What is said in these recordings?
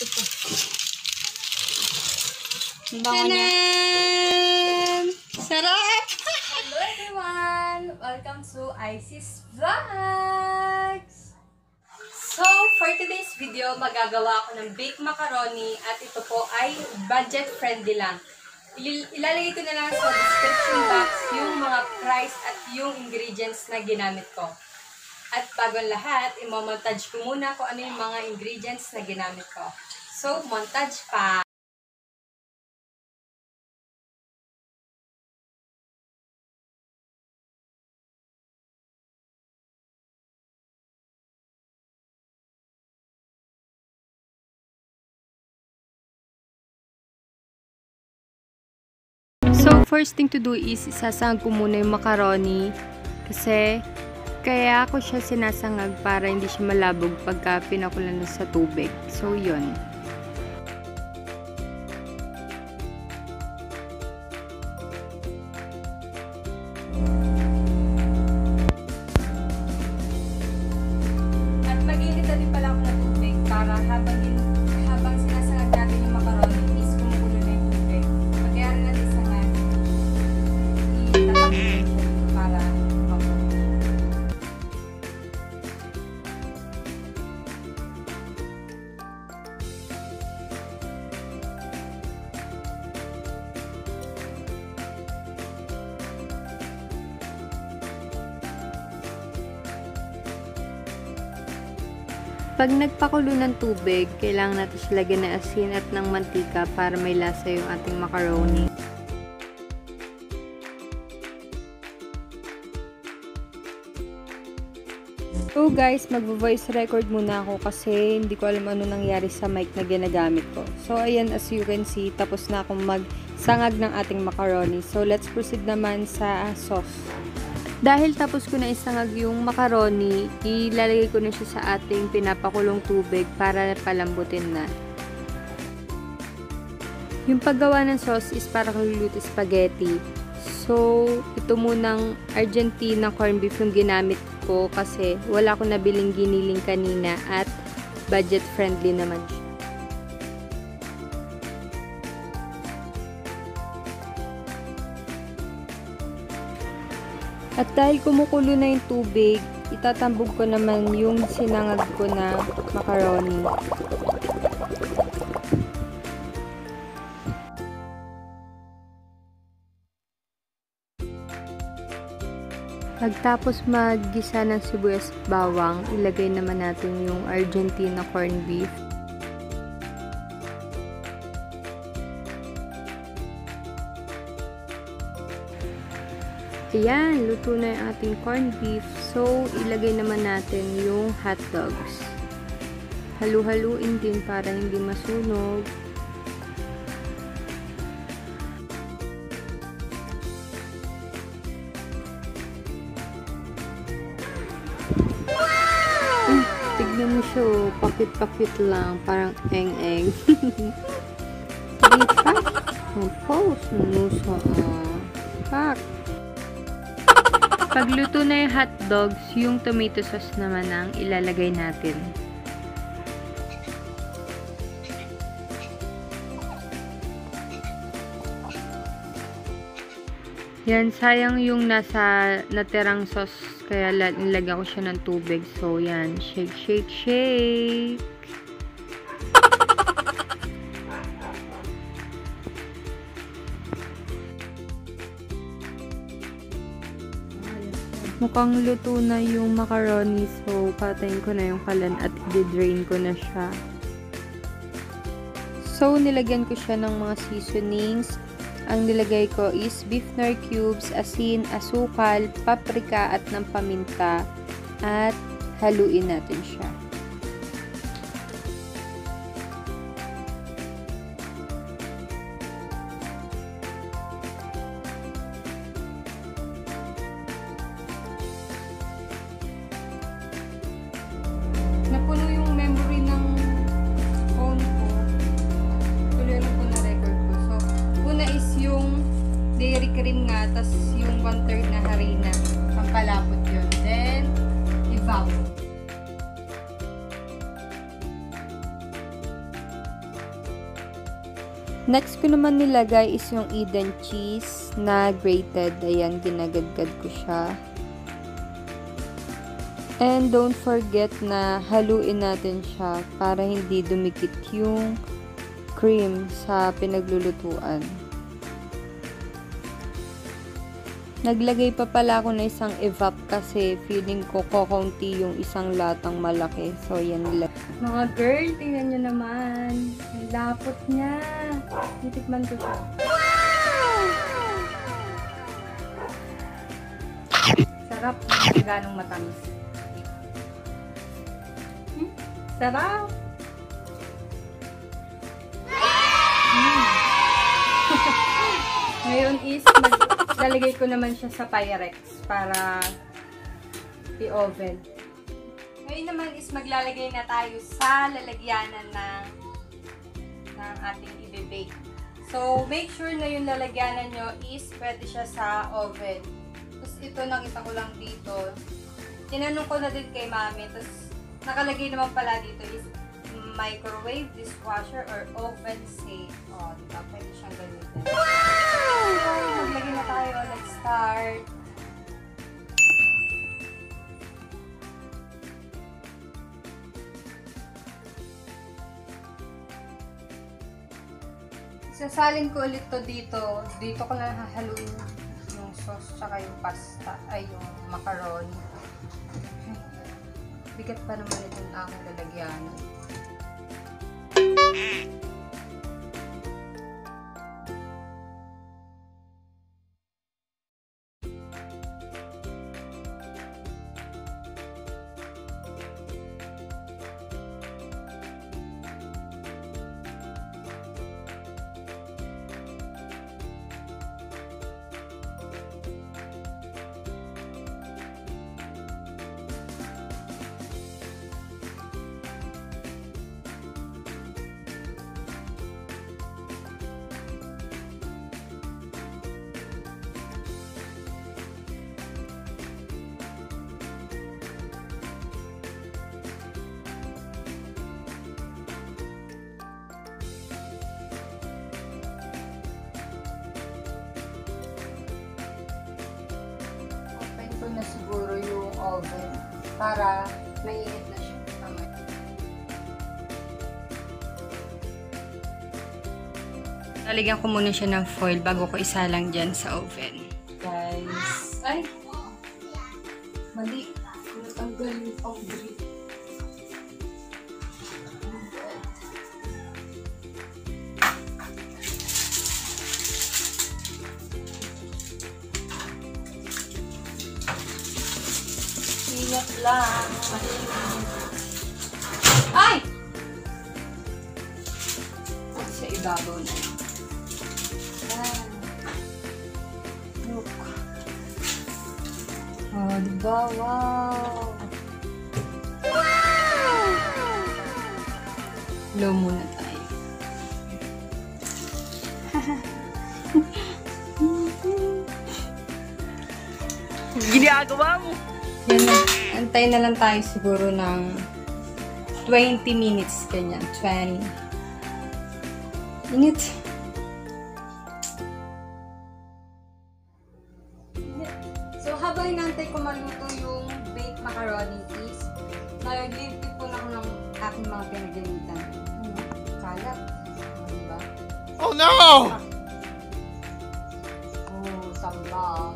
Ito pa. Ang bango niya. Tanan! Sarap! Hello everyone! Welcome to Isis Vlogs! So, for today's video, magagawa ako ng baked macaroni at ito po ay budget-friendly lang. Il- ilalagay ko na lang sa description box yung mga price at yung ingredients na ginamit ko. At bago lahat, imomontage ko muna kung ano yung mga ingredients na ginamit ko. So, montage pa! So, first thing to do is isasangag ko muna yung macaroni kasi kaya ako siya sinasangag para hindi siya malabog pagka pinakulan na sa tubig. So, yun. Pag nagpakulo ng tubig, kailangan natin siya lagyan ng asin at ng mantika para may lasa yung ating macaroni. So guys, mag-voice record muna ako kasi hindi ko alam ano nangyari sa mic na ginagamit ko. So ayan, as you can see, tapos na akong magsangag ng ating macaroni. So let's proceed naman sa sauce. Dahil tapos ko na isangag yung macaroni, ilalagay ko na siya sa ating pinapakulong tubig para palambutin na. Yung paggawa ng sauce is para kang luluto spaghetti. So, ito munang Argentina corned beef yung ginamit ko kasi wala akong nabiling giniling kanina at budget friendly naman siya. At dahil kumukulo na yung tubig, itatambog ko naman yung sinangag ko na macaroni. Pagtapos maggisa ng sibuyas bawang, ilagay naman natin yung Argentina corned beef. Ayan, luto na yung ating corned beef. So, ilagay naman natin yung hot dogs. Halu-haluin din para hindi masunog. Mm, tignan mo siya, oh. pakit-pakit lang. Parang eng-eng. Sige pa. Ang pose. Oh. Pak. Pagluto na yung hot dogs, yung tomato sauce naman ang ilalagay natin. Yan, sayang yung nasa natirang sauce, kaya la- nilagyan ko siya ng tubig. So, yan, shake, shake, shake. Mukhang luto na yung macaroni, so patayin ko na yung kalan at i-drain ko na siya. So, nilagyan ko siya ng mga seasonings. Ang nilagay ko is beef nor cubes, asin, asukal, paprika at ng paminta. At haluin natin siya. Next ko naman nilagay is yung Eden cheese na grated. Ayan, ginagadgad ko siya. And don't forget na haluin natin siya para hindi dumikit yung cream sa pinaglulutuan. Naglagay pa pala ako na isang evap kasi feeling ko kokonti yung isang latang malaki. So, yan nila. Mga girl, tingnan nyo naman. Ang lapot niya. Titikman ko siya. Sarap. Hindi ganong matamis. Hmm? Sarap. Mm. Ngayon is, maglalagay ko naman siya sa Pyrex para i-oven. Ngayon naman is maglalagay na tayo sa lalagyanan ng, ng ating ibe-bake. So, make sure na yung lalagyanan nyo is pwede siya sa oven. Tapos ito nakita ko lang dito. Tinanong ko na din kay mami. Tapos nakalagay naman pala dito is microwave, dishwasher, or oven safe. O, oh, diba? Pwede siyang gamitin. Wow! Maglagay na tayo. Let's start. Sasalin ko ulit to dito. Dito ko lang hahaluin yung sauce tsaka yung pasta, ay yung macaroni. Bigat pa naman itong aking lalagyan. Open oven para mainit na siya. Tama. Lalagyan ko muna siya ng foil bago ko isalang dyan sa oven. Guys. Ay! Mali. Natanggal yung pang-grip. Ingat lang. Ay! Sa ibabaw na. Yan. Look. Oh, diba? Wow! Wow! Low muna tayo. Ginagawa mo. Yan na. Antay na lang tayo siguro ng 20 minutes, ganyan. 20. Init. So, habang inantay ko maluto yung baked macaroni is, nag-live po na ako ng aking mga pinagalitan. Hmm, kalat. Diba? Oh no! Oh, tamba.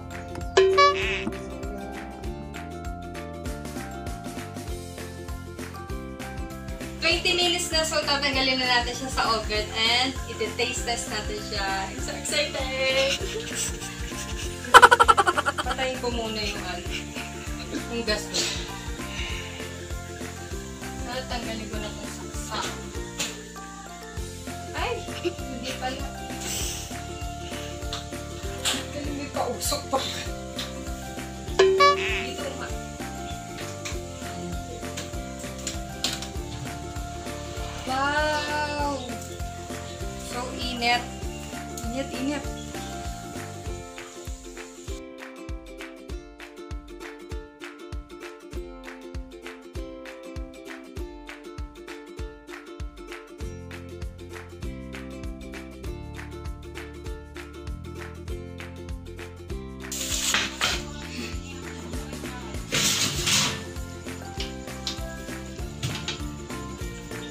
20 minutes na, so tatanggalin na natin siya sa oven and iti-taste test natin siya. I'm so excited! Patayin ko muna yung ano, yung gas ko. Pero tanggalin ko na itong saksa. Ay! Hindi pala. Galing may kausok pa. Wow! So init. Init, init.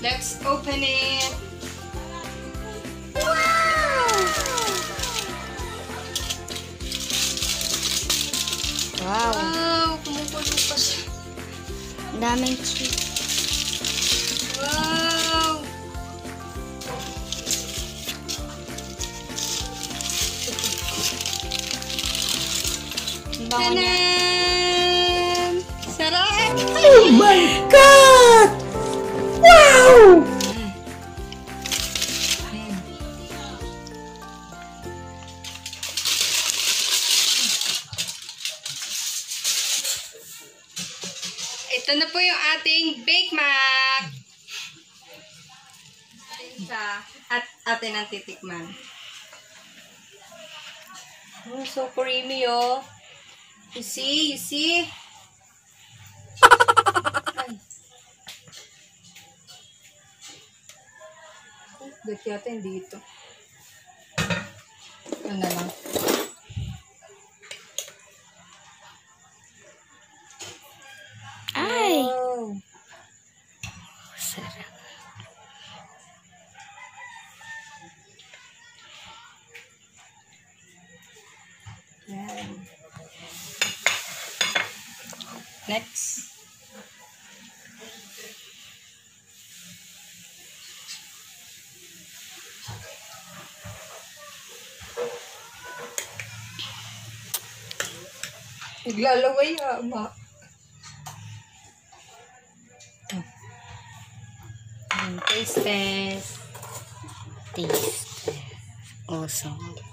Let's open it. Wow. Wow, kumukulo pa siya. Ang daming cheese. Wow! Ang bango niya. Sarap! Oh my God! Titikman. Oh, so creamy, oh. You see? You see? Ay. Dati yata hindi. Ano na lang. Next. Naglalaway ha, ma. Taste test. Taste. Awesome.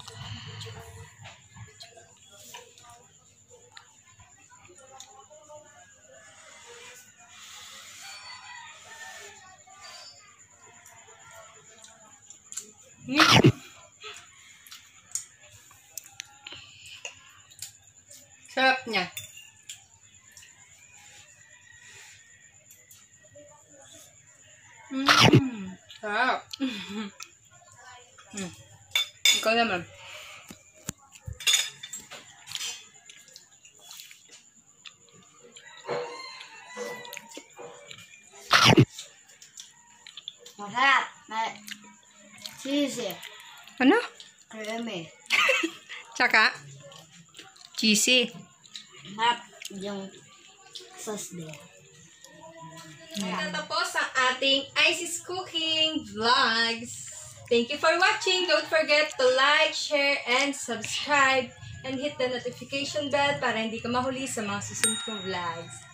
Sarap niya. Mm, sarap. mm. Ikaw naman. Masarap. Ma- Cheesy. Ano? Creamy. Tsaka? Cheesy. Masarap yung sauce din. Natapos ang ating Isis Cooking Vlogs. Thank you for watching. Don't forget to like, share, and subscribe. And hit the notification bell para hindi ka mahuli sa mga susunod kong vlogs.